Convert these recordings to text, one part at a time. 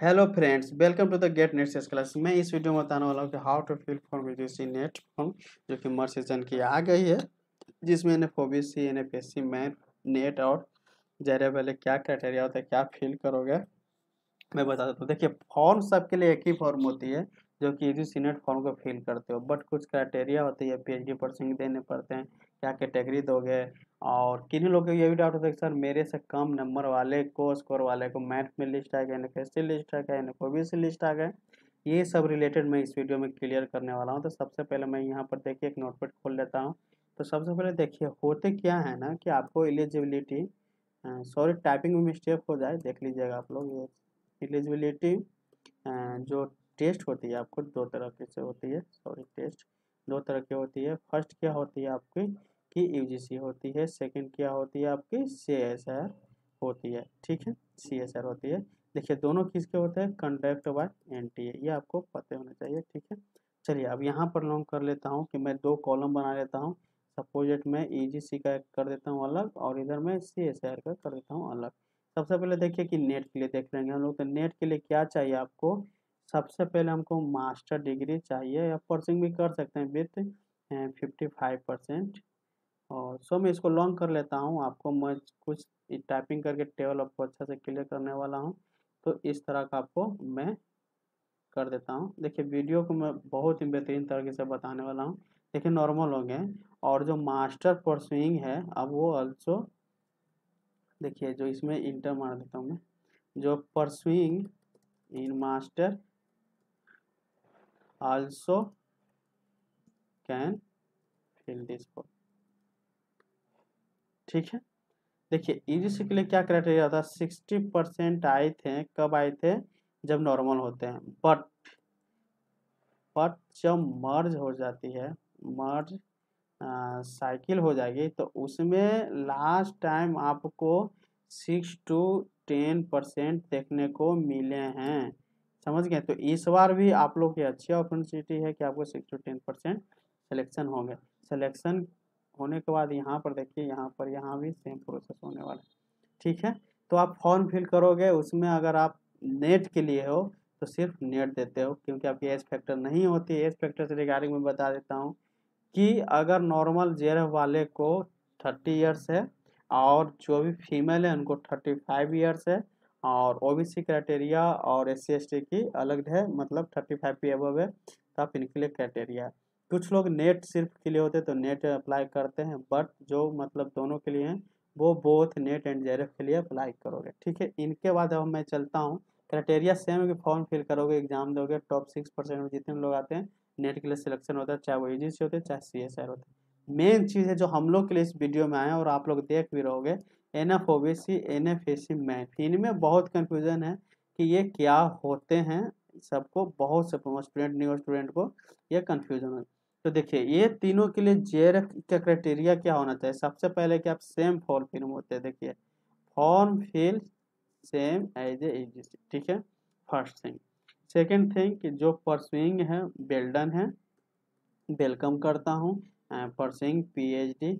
Hello friends welcome to the GATE NET cess class मैं इस video में बताने वाला हूँ कि how to fill form with C NET form जो कि मर सीज़न की आ गई है, जिसमें N F O B C N F S C math NET और जरे वाले क्या क्राइटेरिया होता है, क्या फिल करोगे? मैं बता देता हूँ। देखिए फॉर्म सबके लिए एक ही फॉर्म होती है, जो कि यदि सी नेट फॉर्म को फिल करते हो बट कुछ क्राइटेरिया होती है पी एच डी परसेंट देने पड़ते हैं, क्या कैटेगरी दोगे और किन्हीं लोगों को ये भी डाउट होता है कि सर मेरे से कम नंबर वाले को स्कोर वाले को मैथ में लिस्ट आ गया एन एफ़ लिस्ट आ गया एन एफ़ लिस्ट आ गए ये सब रिलेटेड मैं इस वीडियो में क्लियर करने वाला हूँ। तो सबसे पहले मैं यहाँ पर देखिए एक नोटपैड खोल लेता हूँ। तो सबसे पहले देखिए होते क्या है ना कि आपको एलिजिबिलिटी सॉरी टाइपिंग में मिस्टेक हो जाए, देख लीजिएगा आप लोग, ये एलिजिबिलिटी जो टेस्ट होती है आपको दो तरह के से होती है सॉरी टेस्ट दो तरह की होती है। फ़र्स्ट क्या होती है आपकी? की यूजीसी होती है सेकंड क्या होती है आपकी? सीएसआर होती है, ठीक है? सीएसआर होती है। देखिए, दोनों किसके होते हैं? कंडक्ट बाय एनटीए ये आपको पता होना चाहिए, ठीक है? चलिए, अब यहाँ पर लॉन्ग कर लेता हूँ कि मैं दो कॉलम बना लेता हूँ। सपोजिट मैं ई का कर देता हूँ अलग और इधर मैं सी का कर देता हूँ अलग। सबसे पहले देखिए कि नेट के लिए देख लेंगे हम लोग तो नेट के लिए क्या चाहिए आपको? सबसे पहले हमको मास्टर डिग्री चाहिए, या पर्सिंग भी कर सकते हैं विथ फिफ्टी फाइव परसेंट और सो मैं इसको लॉन्ग कर लेता हूँ। आपको मैं कुछ टाइपिंग करके टेबल आपको अच्छा से क्लियर करने वाला हूँ। तो इस तरह का आपको मैं कर देता हूँ। देखिए, वीडियो को मैं बहुत ही बेहतरीन तरीके से बताने वाला हूँ। देखिए, नॉर्मल हो गए और जो मास्टर परसुइंग है, अब वो ऑल्सो देखिए, जो इसमें इंटर मार देता हूँ मैं। जो pursuing in master also can fill this form ठीक है? देखिए ईजीसी के लिए क्या क्राइटेरिया था? सिक्सटी परसेंट आए थे, कब आए थे? जब नॉर्मल होते हैं। बट बट जब मर्ज हो जाती है मर्ज साइकिल हो जाएगी तो उसमें लास्ट टाइम आपको सिक्स टू टेन परसेंट देखने को मिले हैं। समझ गए? तो इस बार भी आप लोग की अच्छी अपॉर्चुनिटी है कि आपको six to ten percent selection होंगे। सिलेक्शन होने के बाद यहाँ पर देखिए, यहाँ पर यहाँ भी सेम प्रोसेस होने वाला है। ठीक है? तो आप फॉर्म फिल करोगे, उसमें अगर आप नेट के लिए हो तो सिर्फ़ नेट देते हो, क्योंकि आपकी एज फैक्टर नहीं होती। एज फैक्टर से रिगार्डिंग में बता देता हूँ कि अगर नॉर्मल जे वाले को थर्टी ईयर्स है और जो भी फीमेल है, उनको थर्टी फाइव ईयर्स है और ओबीसी क्राइटेरिया और एस सी की अलग है मतलब थर्टी फाइव पी अबव है तो आप इनके लिए क्राइटेरिया है। कुछ लोग नेट सिर्फ़ के लिए होते हैं तो नेट अप्लाई करते हैं, बट जो मतलब दोनों के लिए हैं, वो बोथ नेट एंड जेरफ के लिए अप्लाई करोगे। ठीक है, इनके बाद अब मैं चलता हूँ। क्राइटेरिया सेम कि फॉर्म फिल करोगे एग्ज़ाम दोगे टॉप सिक्स परसेंट में जितने लोग आते हैं, नेट के लिए सिलेक्शन होता है, चाहे वो ई होते हैं, चाहे सी एस होते हैं। मेन चीज़ है जो हम लोग के लिए इस वीडियो में आए और आप लोग देख भी रहोगे N F O B C N F A C math इनमें बहुत कन्फ्यूज़न है कि ये क्या होते हैं, सबको, बहुत से स्टूडेंट न्यू स्टूडेंट को ये कन्फ्यूज़न है। तो देखिए, ये तीनों के लिए जे का क्राइटेरिया क्या होना चाहिए? सबसे पहले कि आप सेम फॉर्म फिल होते हैं। देखिए form fill same as a ठीक है? फ़र्स्ट थिंग सेकेंड थिंग कि जो परसुइंग है बेल्डन है। वेलकम करता हूँ। परसुइंग पीएचडी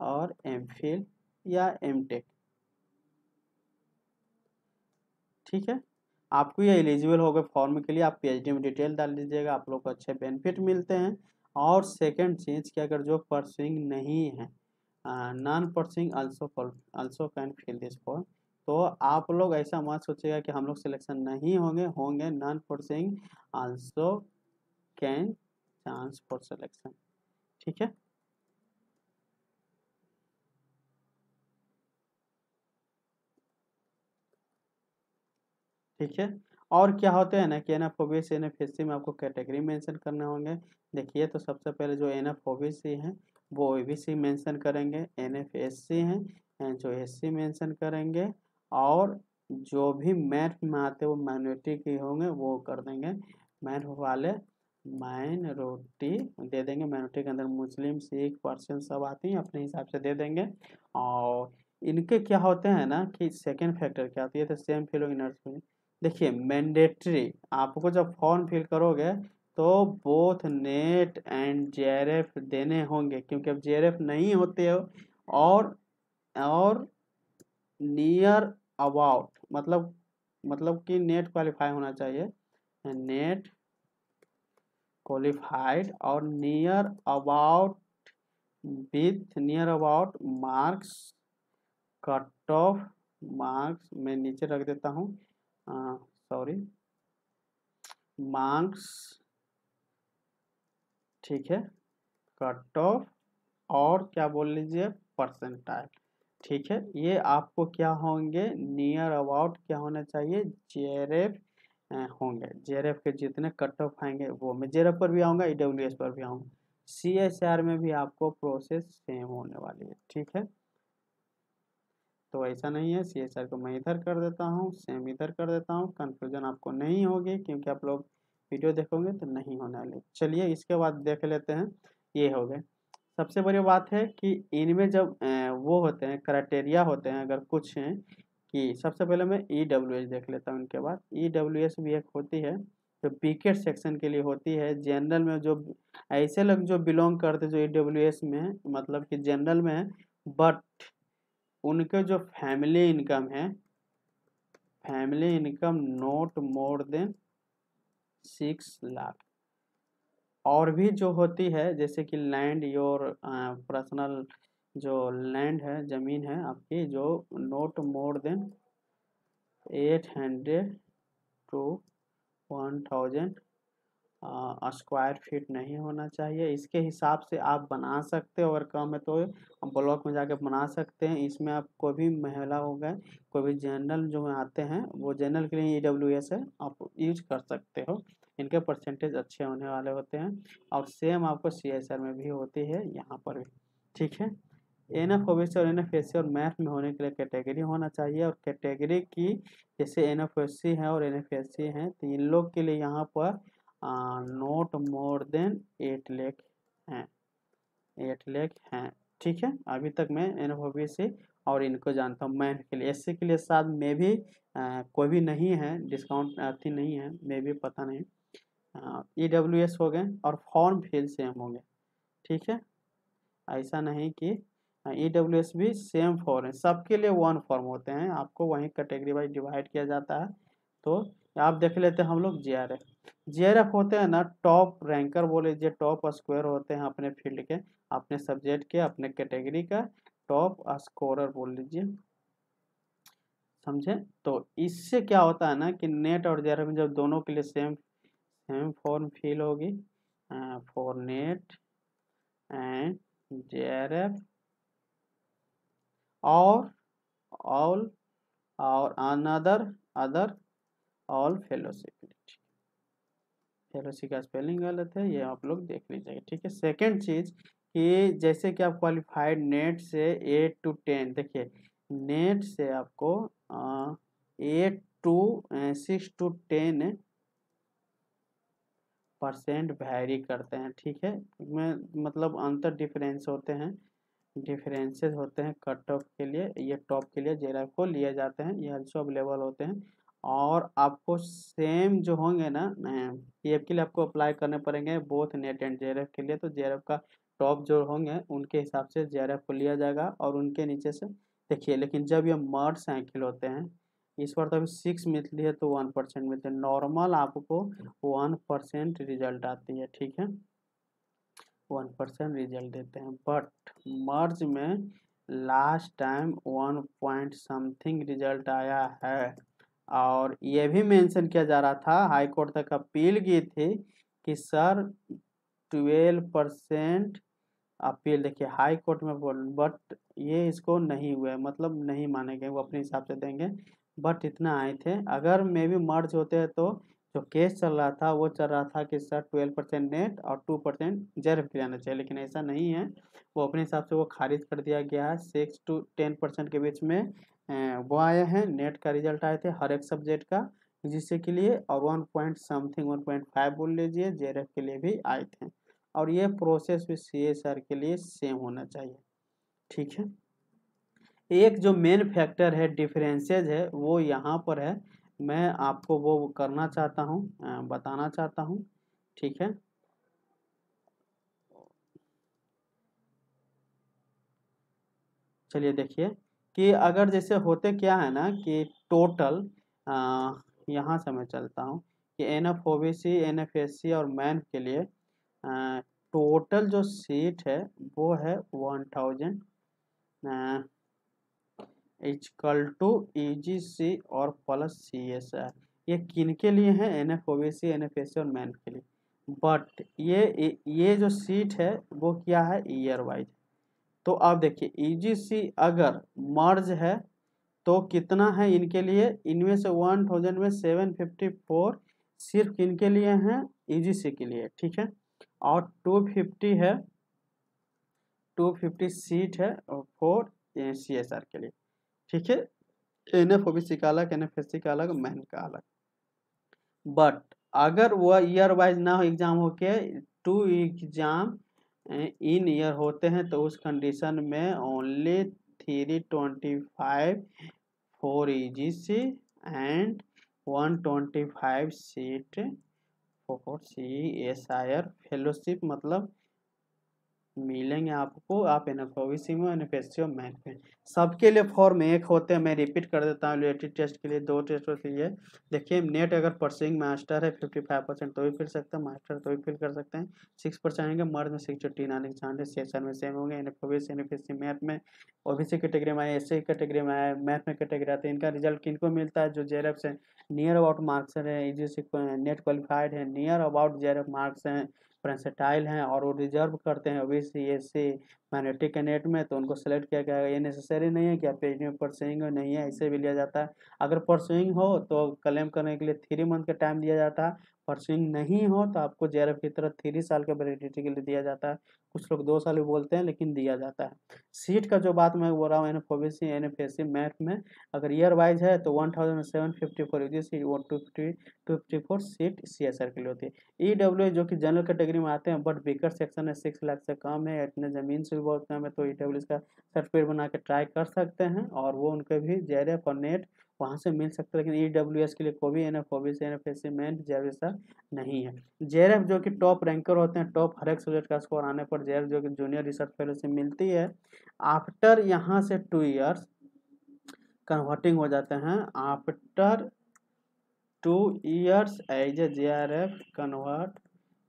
और एम फिल या एम टेक ठीक है? आपको ये एलिजिबल होगा फॉर्म के लिए, आप पीएचडी में डिटेल डाल दीजिएगा, आप लोग को अच्छे बेनिफिट मिलते हैं। और सेकंड चीज़ कि अगर जो परसिंग नहीं है non pursuing also also can fill this form तो आप लोग ऐसा मत सोचिएगा कि हम लोग सिलेक्शन नहीं होंगे होंगे non pursuing also can chance for selection. ठीक है? ठीक है? और क्या होते हैं ना कि N F O B C N F में आपको कैटेगरी मेंशन करने होंगे। देखिए तो सबसे पहले जो N F O B C हैं, वो ओ बी सी मैंसन करेंगे एन एफ़ एस सी हैं जो एस सी मैंसन करेंगे, और जो भी मैथ में आते वो माइनॉरिटी के होंगे, वो कर देंगे। मैथ वाले माइनॉरिटी दे देंगे, माइनॉरिटी के अंदर मुस्लिम, सिख पर्सन सब आते हैं, अपने हिसाब से दे देंगे। और इनके क्या होते हैं ना कि सेकेंड फैक्टर क्या होती है? तो सेम फीलिंग नर्स देखिए मैंडेटरी आपको जब फॉर्म फिल करोगे तो बोथ नेट एंड जे देने होंगे, क्योंकि अब जे नहीं होते हो और और नियर अबाउट मतलब मतलब कि नेट क्वालिफाई होना चाहिए। नेट क्वालिफाइड और near about with near about marks cut off marks मैं नीचे रख देता हूँ। सॉरी मार्क्स ठीक है. कट ऑफ़ और क्या बोल लीजिए? परसेंटाइल ठीक है. ये आपको क्या होंगे? नियर अबाउट क्या होना चाहिए? जेरेफ होंगे. जेरेफ के जितने कट ऑफ़ आएँगे, वो मैं जेरेफ पर भी आऊँगा ई पर भी आऊँगा. सी एस आर में भी आपको प्रोसेस सेम होने वाली है. ठीक है? तो ऐसा नहीं है सी एस आर को मैं इधर कर देता हूँ सेम इधर कर देता हूँ कन्फ्यूज़न आपको नहीं होगी क्योंकि आप लोग वीडियो देखोगे तो नहीं होने वाली। चलिए इसके बाद देख लेते हैं, ये हो गए। सबसे बड़ी बात है कि इनमें जब वो होते हैं क्राइटेरिया होते हैं, अगर कुछ हैं कि सबसे पहले मैं ई डब्ल्यू एच देख लेता हूँ इनके बाद। ई डब्ल्यू एच भी एक होती है, जो बीकेट सेक्शन के लिए होती है। जनरल में जो, ऐसे लोग जो बिलोंग करते जो ई डब्ल्यू एस में मतलब कि जनरल में है बट उनके जो फैमिली इनकम है family income not more than six lakh और भी जो होती है, जैसे कि लैंड योर पर्सनल जो लैंड है, ज़मीन है आपकी, जो not more than eight hundred to one thousand square feet नहीं होना चाहिए। इसके हिसाब से आप बना सकते हो अगर कम है तो ब्लॉक में जाके बना सकते हैं। इसमें आप कोई भी महिला हो गए, कोई भी जनरल जो आते हैं, वो जनरल के लिए ई डब्ल्यू एस है, आप यूज़ कर सकते हो। इनके परसेंटेज अच्छे होने वाले होते हैं और सेम आपको सी एस आर में भी होती है, यहाँ पर भी। ठीक है? एन एफ़ ओबीसी और एन एफ़ एस सी और मैथ में होने के लिए कैटेगरी होना चाहिए और कैटेगरी की जैसे एन एफ़ एस सी है और एन एफ़ एस सी हैं तो इन लोग के लिए यहाँ पर नोट मोर देन एट लेख हैं। एट लेख हैं। ठीक है? अभी तक मैं एन बी सी और इनको जानता हूँ। मैथ के लिए एस सी के लिए साथ में भी आ, कोई भी नहीं है डिस्काउंट अथी नहीं है मे भी पता नहीं। ई डब्ल्यू एस हो गए और फॉर्म फिल सेम हो गए। ठीक है? ऐसा नहीं कि ई डब्ल्यू एस भी सेम फॉर्म है। सबके लिए वन फॉर्म होते हैं। आपको वहीं कैटेगरी वाइज डिवाइड किया जाता है। तो आप देख लेते हैं हम लोग J R F J R F होते हैं ना, टॉप रैंकर बोले लीजिए टॉप स्क्वायर होते हैं अपने फ़ील्ड के, अपने सब्जेक्ट के, अपने कैटेगरी का, टॉप स्कोरर बोल लीजिए। समझे? तो इससे क्या होता है ना कि नेट और जे आर एफ़ में जब दोनों के लिए सेम सेम फॉर्म फिल होगी for NET and J R F और ऑल और another, other, all fellowship. Fellowship का स्पेलिंग गलत है, ये आप लोग देख लीजिएगा, ठीक है? सेकेंड चीज़ कि जैसे कि आप क्वालिफाइड नेट से एट टू टेन देखिए नेट से आपको eight to six to ten percent vary करते हैं, ठीक है? में मतलब अंतर डिफरेंस होते हैं डिफरेंसेस होते हैं कट ऑफ़ के लिए, ये टॉप के लिए जेरा को लिए जाते हैं, ये ऑल्सो अवेलेबल होते हैं। और आपको सेम जो होंगे ना ये के लिए आपको अप्लाई करने पड़ेंगे बोथ नेट एंड जे के लिए। तो जे का टॉप जो होंगे, उनके हिसाब से जे को लिया जाएगा और उनके नीचे से, देखिए, लेकिन जब ये मर्ड साइकिल होते हैं, इस बार तो अभी सिक्स मिलती है तो वन परसेंट मिलती है। नॉर्मल आपको वन परसेंट रिज़ल्ट आती है, ठीक है? वन परसेंट रिज़ल्ट देते हैं। बट मर्ज में last time one point something result आया है। और ये भी मेंशन किया जा रहा था, हाई कोर्ट तक अपील की थी कि सर, ट्वेल्व परसेंट अपील, देखिए हाई कोर्ट में बोल, बट ये इसको नहीं हुए मतलब नहीं मानेंगे, वो अपने हिसाब से देंगे, बट इतना आए थे। अगर मे भी मर्ज होते हैं तो जो केस चल रहा था, वो चल रहा था कि सर ट्वेल्व परसेंट नेट और टू परसेंट जेर पे जाना चाहिए, लेकिन ऐसा नहीं है। वो अपने हिसाब से वो खारिज कर दिया गया है, सिक्स टू टेन परसेंट के बीच में वो आए हैं नेट का रिज़ल्ट आए थे हर एक सब्जेक्ट का, जिससे के लिए और one point something one point five बोल लीजिए जे के लिए भी आए थे। और ये प्रोसेस भी सी एस आर के लिए सेम होना चाहिए। ठीक है? एक जो मेन फैक्टर है डिफरेंसेज है, वो यहाँ पर है। मैं आपको वो करना चाहता हूँ बताना चाहता हूँ। ठीक है? चलिए देखिए। कि अगर जैसे होते क्या है ना कि टोटल यहाँ से मैं चलता हूँ कि N F O B C N F S C और मैन के लिए टोटल जो सीट है वो है one thousand equal to E G C और प्लस सी एस आर ये किन के लिए हैं? N F O B C N F S C और मैन के लिए। बट ये ये जो सीट है वो क्या है? ईयर वाइज तो आप देखिए ईजीसी अगर मर्ज है तो कितना है इनके लिए? इनमें से वन थाउज़ेंड में सेवन फिफ्टी फोर सिर्फ़ किनके लिए हैं ईजीसी के लिए, ठीक है? और टू फिफ्टी है टू फिफ्टी सीट है फोर सी एस आर के लिए, ठीक है? N F O B C का अलग एन एफ़ एस सी का अलग मैन का अलग। बट अगर वह ईयर वाइज ना हो एग्ज़ाम हो के टू एग्ज़ाम इन ईयर होते हैं तो उस कंडीशन में only three twenty five for E G C and one twenty five seat for C S I R fellowship मतलब मिलेंगे आपको आप एन एफ़ ओबीसी में एन एफ़ एस सी और मैथ में सबके लिए फॉर्म एक होते हैं मैं रिपीट कर देता हूँ रिलेटेड टेस्ट के लिए दो टेस्ट होती है देखिए नेट अगर परसिंग मास्टर है फिफ्टी फाइव परसेंट तो भी फिल सकते हैं मास्टर तो भी फिल कर सकते हैं। सिक्स परसेंट आएँगे मर्द में सिक्स टीन आने के चांसेस सेक्शन में सेम होंगे N F OBC N F S C math में ओबीसी कैटेगरी में आए एस सी कैटेगरी में आए मैथ में कैटेगरी आते हैं इनका रिज़ल्ट किनको मिलता है जो जेरफ से नियर अबाउट मार्क्स है ई नेट क्वालिफाइड है नियर अबाउट जेरफ मार्क्स हैं प्रेंसेटाइल हैं और वो रिज़र्व करते हैं। OBC C S C minority candidate में तो उनको सेलेक्ट किया गया ये नेसेसरी नहीं है कि आप पी में परसुइंग नहीं है, इसे भी लिया जाता है। अगर परसुइंग हो तो क्लेम करने के लिए थ्री मंथ का टाइम दिया जाता है। परसुइंग नहीं हो तो आपको जे की तरह थ्री साल का वैलिडिटी के लिए दिया जाता है। कुछ लोग दो साल भी बोलते हैं, लेकिन दिया जाता है। सीट का जो बात मैं बोल रहा हूँ N F O B C N F S C math में, अगर ईयर वाइज है तो one thousand seven fifty for U C one two fifty two fifty for seat C S R के लिए होती है। ई डब्ल्यू जो कि जनरल कैटेगरी में आते हैं बट बिकर सेक्शन है सिक्स लाख से कम है, इतने ज़मीन से भी बहुत कम है तो ई डब्ल्यू का सर्टिफिकेट बना के ट्राई कर सकते हैं, और वो उनके भी जे और नेट वहाँ से मिल सकता है, लेकिन ई डब्ल्यू एस के लिए कोई N F C N F S main जैसा नहीं है। जेरएफ जो कि टॉप रैंकर होते हैं टॉप हर एक सब्जेक्ट का स्कोर आने पर जेरएफ जो कि जूनियर रिसर्च फेलोशिप मिलती है। आफ्टर यहाँ से टू ईयर्स कन्वर्टिंग हो जाते हैं। After two years as a J R F convert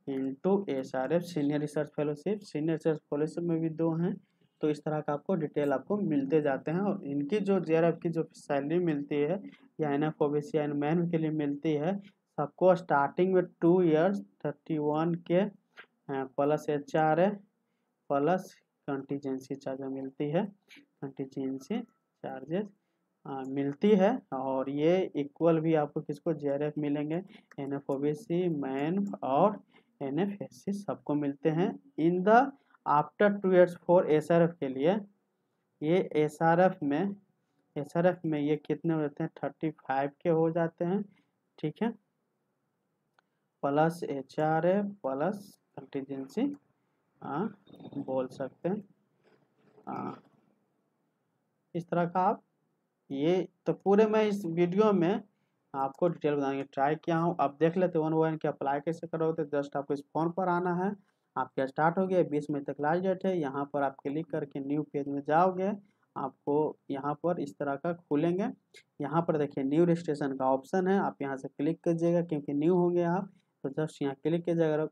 into S R F senior research fellowship senior research fellowship में भी दो हैं। तो इस तरह का आपको डिटेल आपको मिलते जाते हैं और इनकी जो जे की जो सैलरी मिलती है या N F O B man के लिए मिलती है, सबको स्टार्टिंग में टू इयर्स थर्टी वन के प्लस एच आर है प्लस कंटीजेंसी चार्ज मिलती है कंटीजेंसी चार्जेस मिलती है और ये इक्वल भी आपको किसको जे मिलेंगे N F O B C man और एन एफ़ एस सी सबको मिलते हैं। In the after two years for SRF के लिए ये एसआरएफ में एसआरएफ में ये कितने हो जाते हैं? थर्टी फाइव के हो जाते हैं ठीक है? Plus H R A plus contingency बोल सकते हैं। आ, इस तरह का आप ये तो पूरे मैं इस वीडियो में आपको डिटेल बताएँगे ट्राई किया हूँ। आप देख लेते वन वन के अप्लाई कैसे करोगे तो जस्ट आपको इस फ़ोन पर आना है। आपका स्टार्ट हो गया? बीस मई तक लास्ट डेट है। यहाँ पर आप क्लिक करके न्यू पेज में जाओगे। आपको यहाँ पर इस तरह का खुलेंगे। यहाँ पर देखिए, न्यू रजिस्ट्रेशन का ऑप्शन है। आप यहाँ से क्लिक कीजिएगा, क्योंकि न्यू होंगे आप तो जस्ट यहाँ क्लिक कीजिएगा।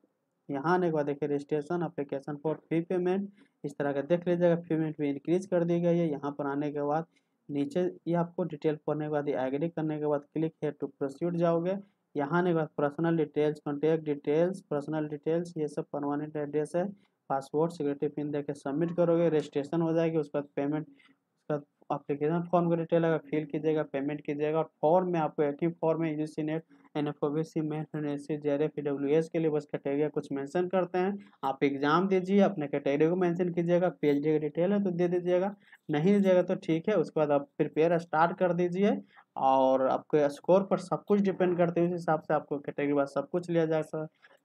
यहाँ आने के बाद देखिए, registration application for fee payment इस तरह का देख लीजिएगा। पेमेंट भी इंक्रीज कर दी गई है। यहाँ पर आने के बाद नीचे ये आपको डिटेल पढ़ने के बाद एग्री करने के बाद क्लिक है टू प्रोसीड जाओगे। यहाँ ने personal details contact details personal details ये सब परमानेंट एड्रेस है। पासपोर्ट सिक्योरिटी पिन देकर सबमिट करोगे रजिस्ट्रेशन हो जाएगी, उसके बाद पेमेंट उसका अप्लीकेशन फॉर्म का डिटेल अगर फिल कीजिएगा पेमेंट कीजिएगा और फॉर्म में आपको एक ही फॉर्म में UG NET N F O B C main S C J F W S के लिए बस कैटेगरी कुछ मेंशन करते हैं। आप एग्ज़ाम दीजिए, अपने कैटेगरी को मेंशन कीजिएगा पी एच डी का डिटेल है तो दे दीजिएगा, नहीं दीजिएगा तो ठीक है, उसके बाद आप प्रिपेयर स्टार्ट कर दीजिए और आपके स्कोर पर सब कुछ डिपेंड करते हैं, उस हिसाब से आपको कैटेगरी बाद सब कुछ लिया जा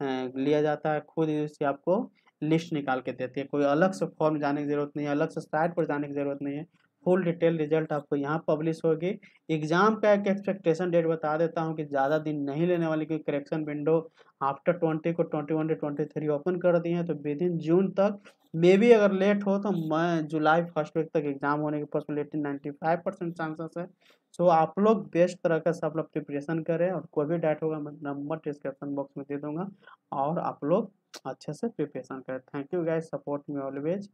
लिया जाता है, खुद इससे आपको लिस्ट निकाल के देती है। कोई अलग से फॉर्म जाने की ज़रूरत नहीं है, अलग से साइट पर जाने की ज़रूरत नहीं है। फुल डिटेल रिज़ल्ट आपको यहाँ पब्लिश होगी। एग्ज़ाम का एक एक्सपेक्टेशन डेट बता देता हूँ कि ज़्यादा दिन नहीं लेने वाली क्योंकि करेक्शन विंडो आफ्टर ट्वेंटी को twenty one to twenty three open कर दिए हैं तो विद इन जून तक मे भी अगर लेट हो तो मैं जुलाई फ़र्स्ट वीक तक एग्ज़ाम होने की possibility ninety five percent chances है। सो आप लोग बेस्ट तरह का सब लोग प्रिपरेशन करें और कोई भी डाउट होगा, मैं नंबर डिस्क्रिप्शन बॉक्स में दे दूँगा और आप लोग अच्छे से प्रिपरेशन करें। Thank you guys support me always